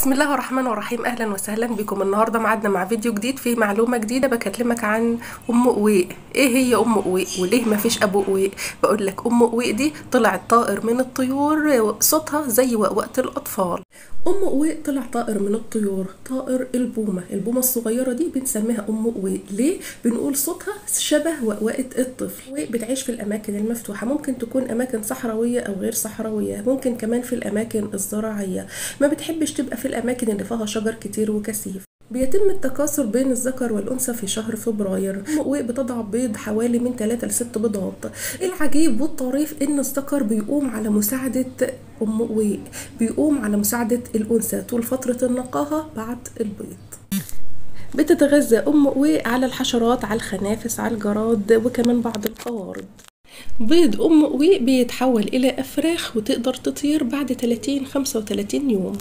بسم الله الرحمن الرحيم. أهلا وسهلا بكم. النهارده معادنا مع فيديو جديد فيه معلومة جديدة بكلمك عن أم قويق إيه هي أم قويق وليه ما فيش أبو قويق بقول لك أم قويق دي طلعت طائر من الطيور صوتها زي وقوقه الأطفال. أم قويق طلع طائر من الطيور طائر البومة البومة الصغيرة دي بنسميها أم قويق ليه؟ بنقول صوتها شبه وقوقه الطفل. قويق بتعيش في الأماكن المفتوحة ممكن تكون أماكن صحراوية أو غير صحراوية ممكن كمان في الأماكن الزراعية. ما بتحبش تبقى في الأماكن اللي فيها شجر كتير وكثيف. بيتم التكاثر بين الذكر والأنثى في شهر فبراير. أم قويق بتضع بيض حوالي من 3 ل 6 بيضات. العجيب والطريف إن الذكر بيقوم على مساعدة أم قويق بيقوم على مساعدة الأنثى طول فترة النقاهة بعد البيض. بتتغذى أم قويق على الحشرات على الخنافس على الجراد وكمان بعض القوارض. بيض أم قويق بيتحول إلى أفراخ وتقدر تطير بعد 30 35 يوم.